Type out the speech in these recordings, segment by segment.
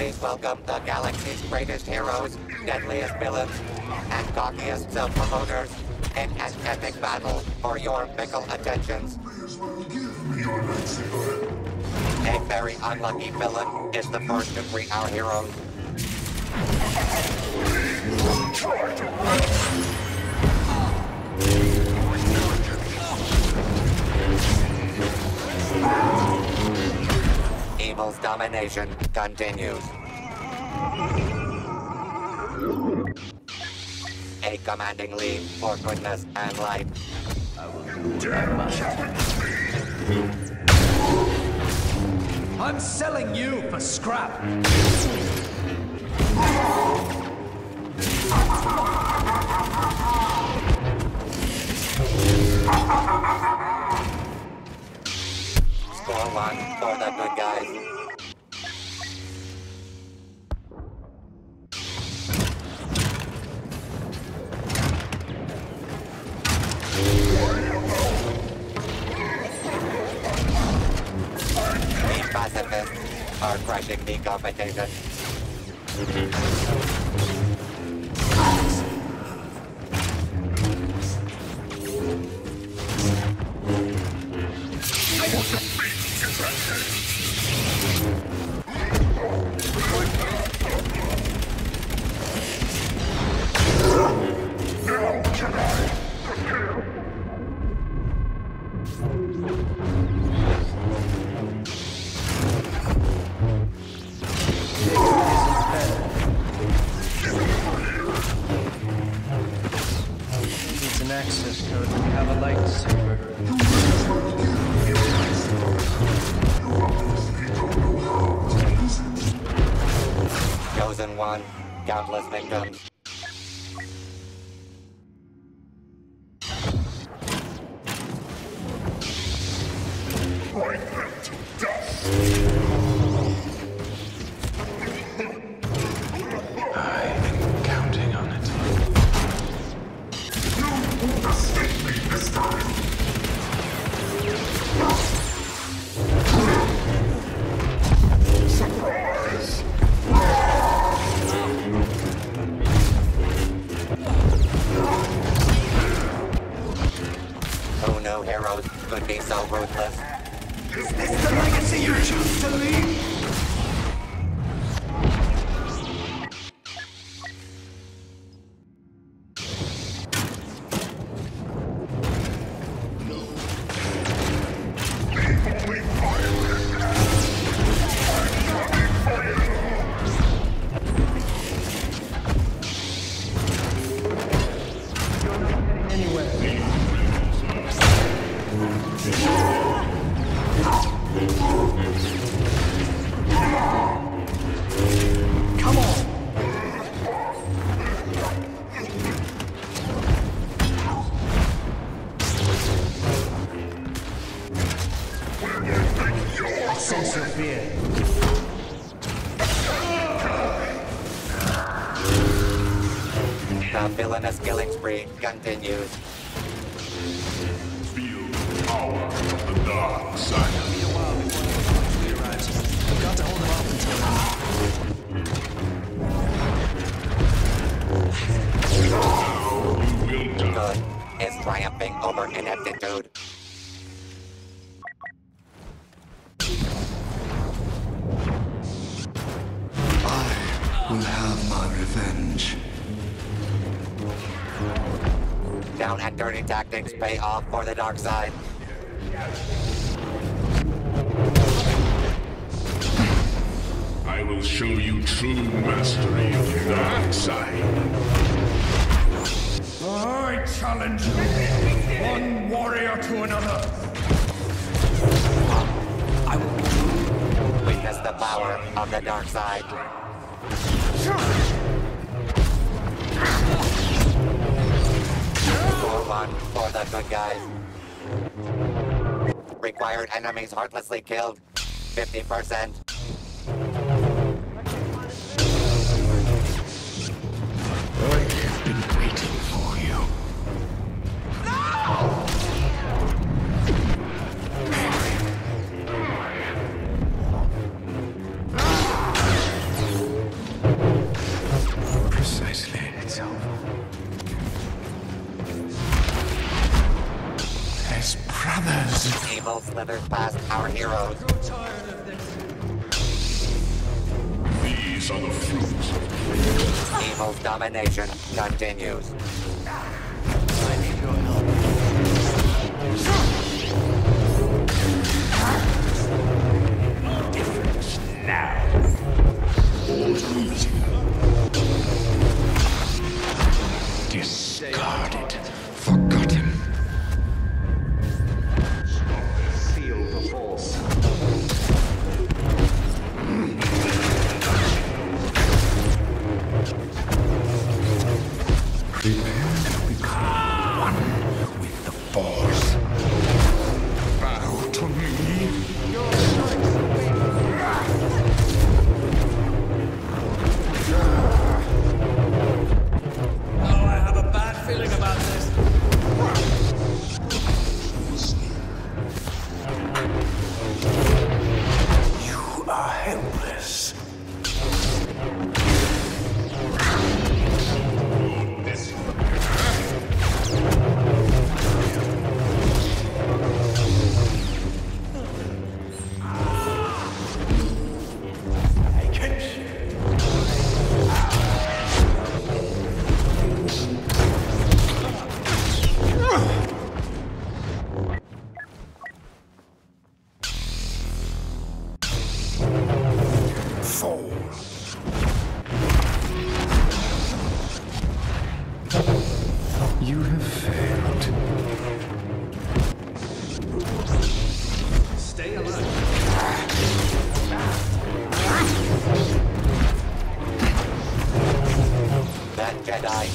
Please welcome the galaxy's greatest heroes, deadliest villains, and cockiest self-promoters in an epic battle for your fickle attentions. A very unlucky villain is the first to greet our heroes. Domination continues. A commanding lead for goodness and light. I'm selling you for scrap. Score one for the good guys. Are crushing the competition. Needs Chosen one, countless victims. Counting so ruthless? Is this the legacy you choose to leave? Come on. Sense your fear. The villainous killing spree continues. Good is triumphing over ineptitude. I will have my revenge. Down and dirty tactics pay off for the dark side. I will show you true mastery of the dark side. I challenge you, one warrior to another. I will witness the power of the dark side. Score one for the good guys. Required enemies heartlessly killed. 50%. Evil slithers past our heroes. These are the fruits Evil's domination continues.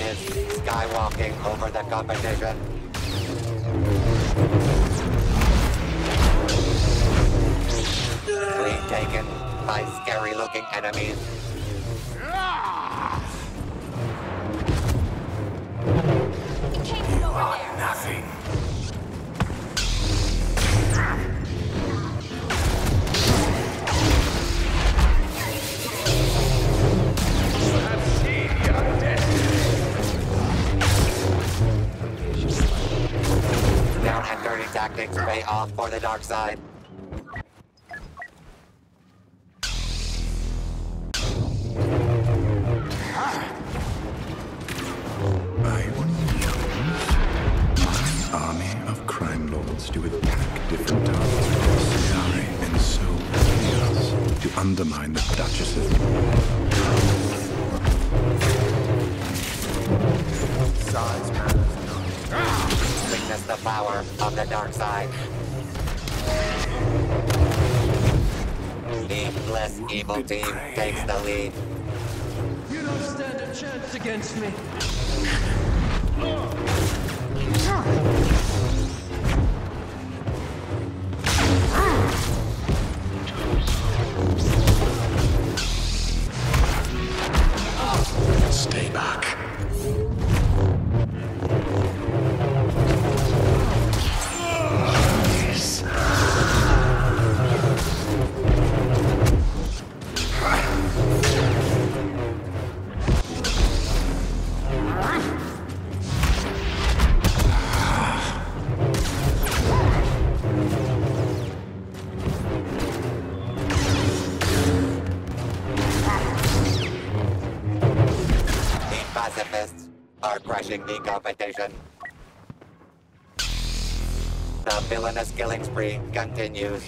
Is skywalking over the competition. Fleet taken by scary-looking enemies. You are nothing. Dirty tactics pay off for the dark side. By Onion, my army of crime lords do attack different targets across the sky and sow chaos to undermine the Witness the power of the dark side. Nameless evil team takes the lead. You don't stand a chance against me. Are the competition. The villainous killing spree continues.